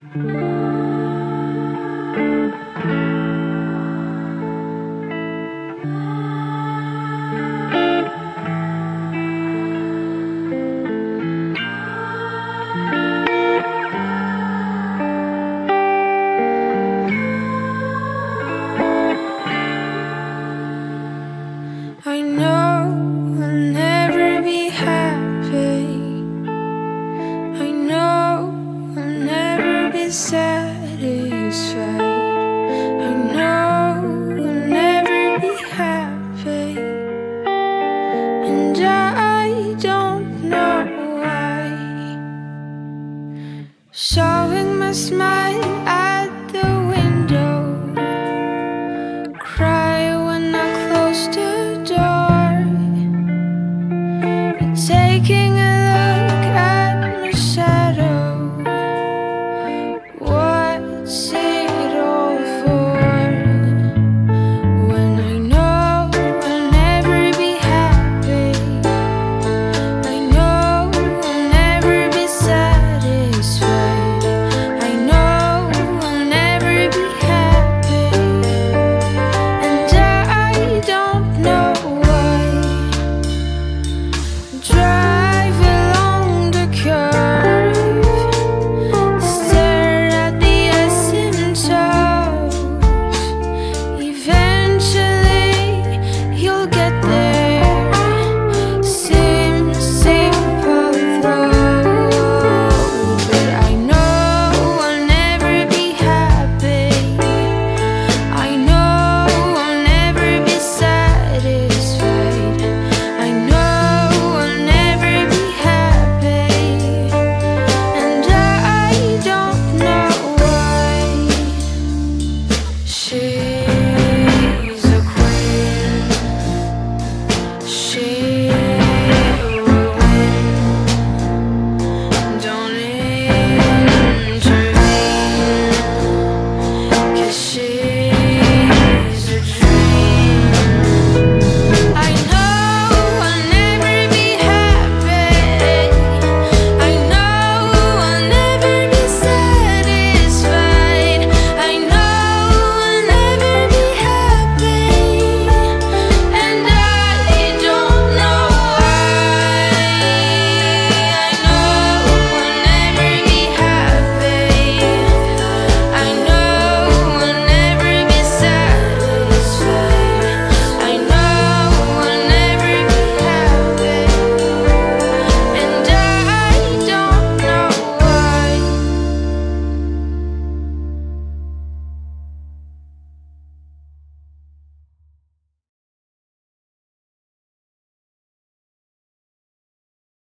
I quite satisfied. I know we'll never be happy, and I don't know why. Showing my smile at the window, cry when I close the door, taking a wish